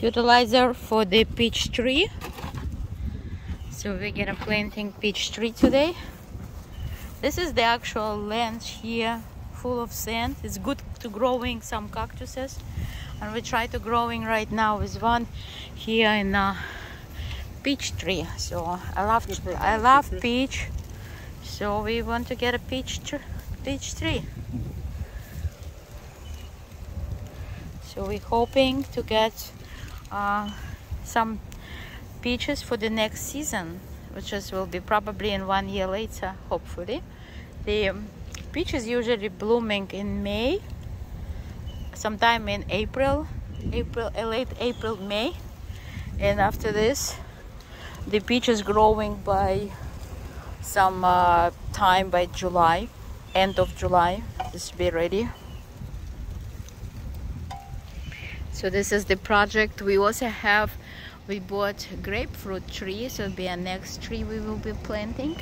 Fertilizer for the peach tree. So we're gonna planting peach tree today. This is the actual land here, full of sand. It's good to growing some cactuses, and we try to growing right now with one here in a peach tree. So I love I love peach. So we want to get a peach peach tree. So we're hoping to get uh, some peaches for the next season, which is will be probably in one year later, hopefully. The peaches usually blooming in May, sometime in April, April, uh, late April, May, and after this, the peach is growing by some uh, time by July, end of July. This will be ready. So this is the project. We also have, we bought grapefruit tree. So it'll be our next tree we will be planting.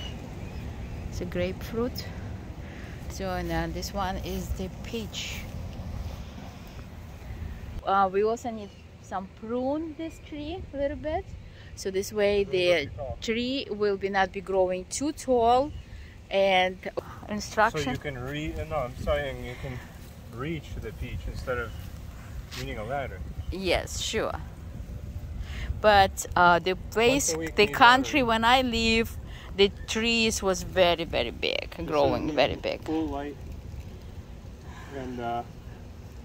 It's a grapefruit. So and uh, this one is the peach. Uh, we also need some prune this tree a little bit. So this way the tree will be not be growing too tall and instruction. So you can re. No, I'm saying you can reach the peach instead of needing a ladder. Yes, sure. But uh, the place, the country water. when I live, the trees was very, very big, growing very big. Full light and uh,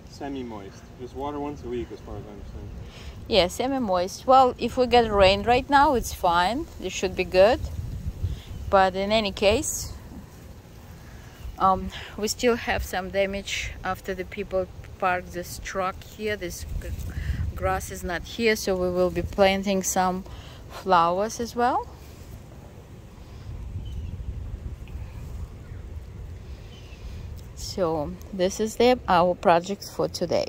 semi-moist. Just water once a week, as far as I understand. Yeah, semi-moist. Well, if we get rain right now, it's fine. It should be good. But in any case, um, we still have some damage after the people parked this truck here. This grass is not here, so we will be planting some flowers as well. So this is the our project for today.